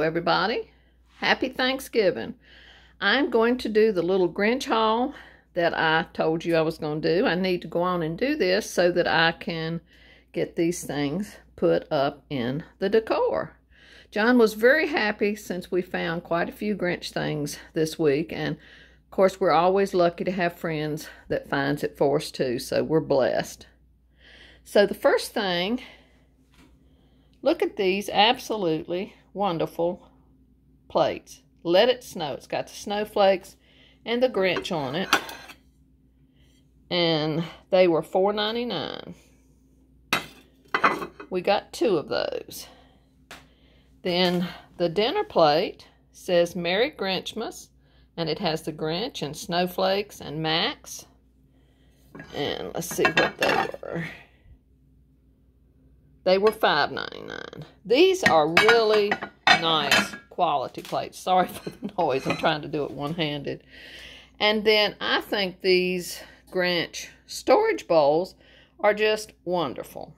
Everybody. Happy Thanksgiving. I'm going to do the little Grinch haul that I told you I was going to do. I need to go on and do this so that I can get these things put up in the decor. John was very happy since we found quite a few Grinch things this week. And, of course, we're always lucky to have friends that finds it for us, too. So we're blessed. So the first thing, look at these absolutely wonderful plates. Let it snow. It's got the snowflakes and the Grinch on it. And they were $4.99. We got two of those. Then the dinner plate says Merry Grinchmas. And it has the Grinch and snowflakes and Max. And let's see what they were. They were $5.99. These are really nice quality plates. Sorry for the noise. I'm trying to do it one-handed. And then I think these Grinch storage bowls are just wonderful.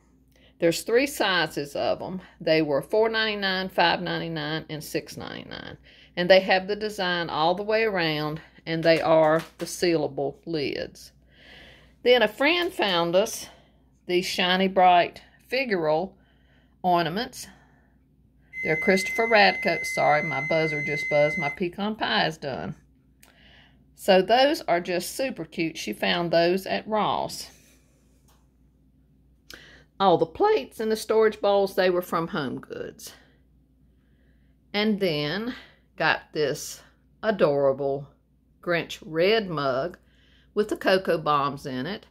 There's three sizes of them. They were $4.99, $5.99, and $6.99. And they have the design all the way around, and they are the sealable lids. Then a friend found us these Shiny Brite figural ornaments. They're Christopher Radko. Sorry, my buzzer just buzzed. My pecan pie is done. So those are just super cute. She found those at Ross. All the plates and the storage bowls, they were from Home Goods. And then got this adorable Grinch red mug with the cocoa bombs in it.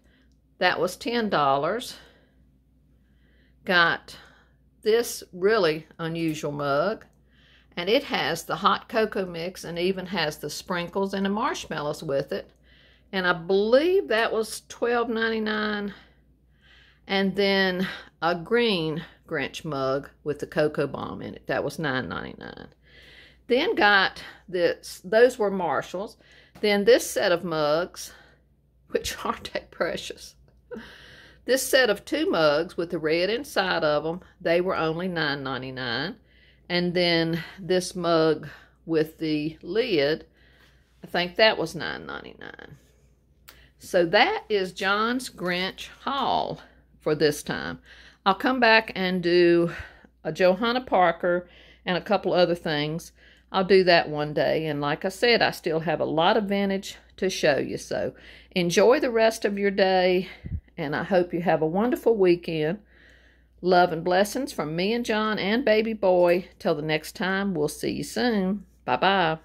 That was $10 got this really unusual mug and it has the hot cocoa mix and even has the sprinkles and the marshmallows with it. And I believe that was $12.99 and then a green Grinch mug with the cocoa bomb in it. That was $9.99 then got this those were Marshalls. Then this set of mugs which aren't that precious this set of two mugs with the red inside of them, they were only $9.99. And then this mug with the lid, I think that was $9.99. So that is John's Grinch haul for this time. I'll come back and do a Johanna Parker and a couple other things. I'll do that one day. And like I said, I still have a lot of vintage to show you. So enjoy the rest of your day and I hope you have a wonderful weekend. Love and blessings from me and John and baby boy. Till the next time, we'll see you soon. Bye-bye.